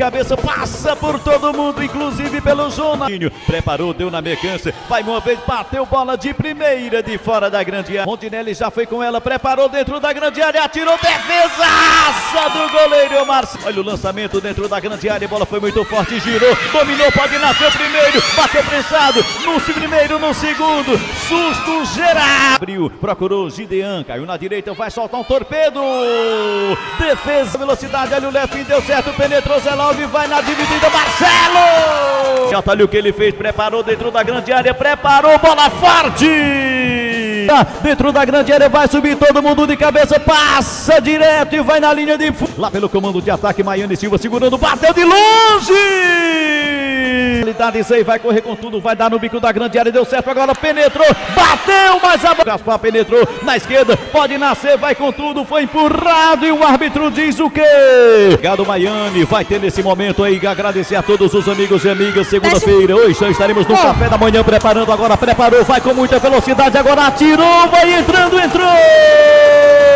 cabeça, passa por todo mundo, inclusive pelo Zona. Preparou, deu na mecância, vai uma vez, bateu bola de primeira de fora da grande área. Rondinelli já foi com ela, preparou dentro da grande área, atirou defesaça do goleiro Marcelo. Olha o lançamento dentro da grande área, a bola foi muito forte, girou, dominou, pode nascer primeiro, bateu prensado, no primeiro, no segundo, susto geral. Abriu, procurou Gidean, caiu na direita, vai soltar um torpedo. Defesa, velocidade, olha o left, deu certo, penetrou Zé Love, vai na dividida, Marcelo! Já tá ali o que ele fez, preparou dentro da grande área, preparou, bola forte! Dentro da grande área vai subir todo mundo de cabeça, passa direto e vai na linha de fundo. Lá pelo comando de ataque, Maiane Silva segurando, bateu de longe! Qualidade Zay vai correr com tudo, vai dar no bico da grande área, deu certo agora, penetrou, bateu, mas a Gaspar penetrou na esquerda, pode nascer, vai com tudo, foi empurrado e o árbitro diz o quê? Obrigado, Miami, vai ter nesse momento aí, agradecer a todos os amigos e amigas, segunda-feira, hoje estaremos no café da manhã, preparando agora, preparou, vai com muita velocidade, agora atirou, vai entrando, entrou!